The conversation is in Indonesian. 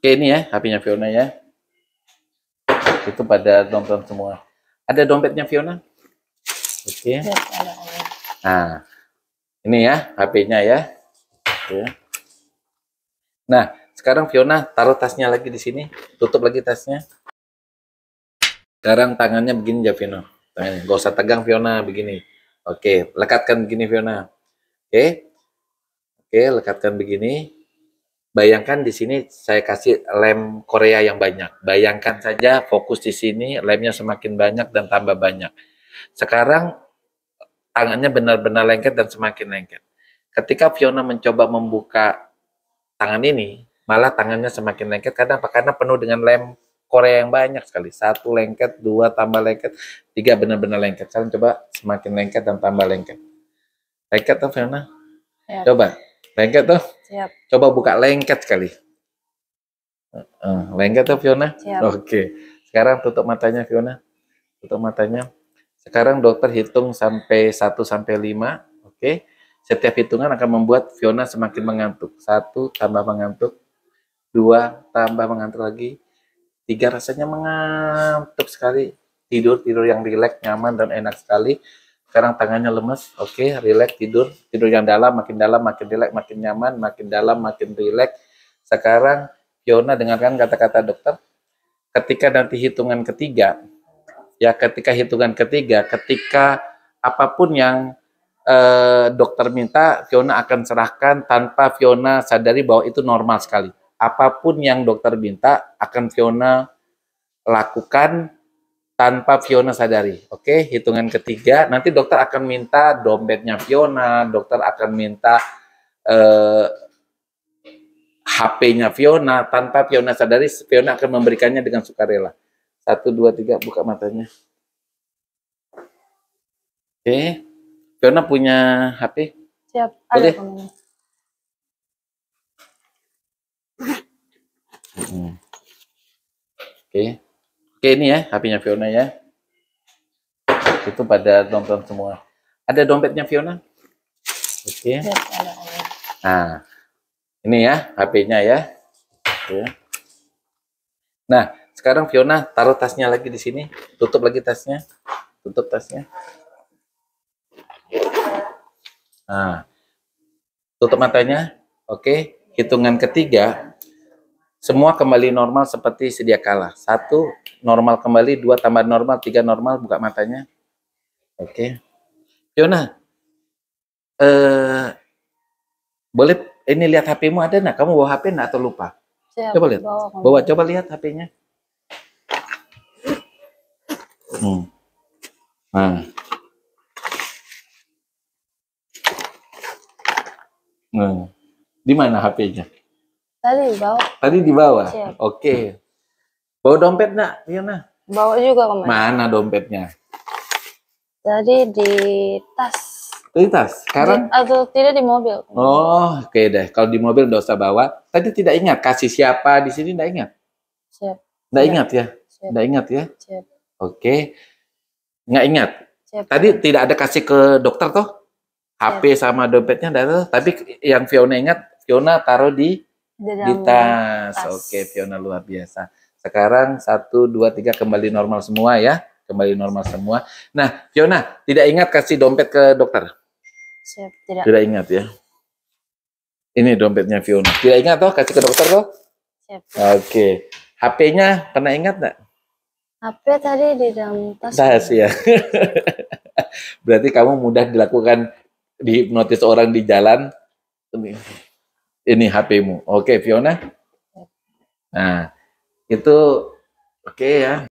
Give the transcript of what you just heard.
Oke ini ya HP-nya Fiona ya. Itu pada nonton semua. Ada dompetnya Fiona? Oke. Ada. Nah, ini ya HP-nya ya. Oke. Nah, sekarang Fiona taruh tasnya lagi di sini. Tutup lagi tasnya. Sekarang tangannya begini ya Fiona. Tangannya. Gak usah tegang Fiona begini. Oke, lekatkan begini Fiona. Oke. Oke, lekatkan begini. Bayangkan di sini saya kasih lem Korea yang banyak. Bayangkan saja fokus di sini, lemnya semakin banyak dan tambah banyak. Sekarang tangannya benar-benar lengket dan semakin lengket. Ketika Fiona mencoba membuka tangan ini, malah tangannya semakin lengket karena apa? Karena penuh dengan lem Korea yang banyak sekali. Satu lengket, dua tambah lengket, tiga benar-benar lengket. Sekarang coba semakin lengket dan tambah lengket. Lengket tuh Fiona? Siap. Coba. Lengket tuh? Siap. Coba buka lengket sekali. Eh, lengket tuh Fiona? Siap. Oke. Sekarang tutup matanya Fiona. Tutup matanya. Sekarang dokter hitung sampai 1 sampai 5. Oke. Setiap hitungan akan membuat Fiona semakin mengantuk. Satu tambah mengantuk. Dua tambah mengantuk lagi. Tiga rasanya mengantuk sekali. Tidur, tidur yang rileks, nyaman, dan enak sekali. Sekarang tangannya lemes. Oke, rileks, tidur. Tidur yang dalam, makin dalam, makin rileks, makin nyaman, makin dalam, makin rileks. Sekarang Fiona dengarkan kata-kata dokter. Ketika nanti hitungan ketiga, ya ketika hitungan ketiga, ketika apa pun yang eh, dokter minta, Fiona akan serahkan tanpa Fiona sadari bahwa itu normal sekali. Apa pun yang dokter minta akan Fiona lakukan tanpa Fiona sadari. Oke, hitungan ketiga, nanti dokter akan minta dompetnya Fiona, dokter akan minta eh, HP-nya Fiona, tanpa Fiona sadari, Fiona akan memberikannya dengan sukarela. Satu, dua, tiga, buka matanya. Oke, Fiona punya HP? Siap. Ada. Hmm. Oke, oke ini ya HP-nya Fiona ya. Itu pada nonton semua. Ada dompetnya Fiona? Oke. Ada. Nah, ini ya HP-nya ya. Oke. Nah, sekarang Fiona taruh tasnya lagi di sini. Tutup lagi tasnya. Tutup tasnya. Nah, tutup matanya. Oke. Hitungan ketiga. Semua kembali normal seperti sedia kala. Satu, normal kembali. Dua, tambah normal. Tiga, normal. Buka matanya. Oke. Fiona, eh, boleh ini lihat HP-mu ada nggak? Kamu bawa HP nggak atau lupa? Siap. Coba lihat. Bawa. Bawa, coba lihat HP-nya. Hmm. Nah. Nah. Di mana HP-nya? Tadi bawa. Tadi di bawah. Siap. Oke. Bawa dompet nggak, Fiona? Bawa juga komennya. Mana dompetnya? Tadi di tas. Di tas. Sekarang? Di- atau tidak di mobil. Oh, oke deh. Kalau di mobil nggak usah bawa. Tadi tidak ingat kasih siapa di sini nggak ingat? Siap. Nggak Iya. ingat ya? Siap. Nggak ingat ya? Siap. Oke. Nggak ingat. Siap. Tadi tidak ada kasih ke dokter toh? HP sama dompetnya ada. Tapi yang Fiona ingat, Fiona taruh di Di tas. tas. Oke, Fiona luar biasa. Sekarang satu, dua, tiga kembali normal semua ya. Kembali normal semua. Nah, Fiona tidak ingat kasih dompet ke dokter? Siap. Tidak. Tidak ingat ya. Ini dompetnya Fiona. Tidak ingat toh kasih ke dokter toh? Siap. Oke. HP-nya pernah ingat nggak? HP tadi di dalam tas. Tas ya. Berarti kamu mudah dilakukan dihipnotis orang di jalan. Ini, HP-mu. Oke, Fiona. Nah, itu oke ya.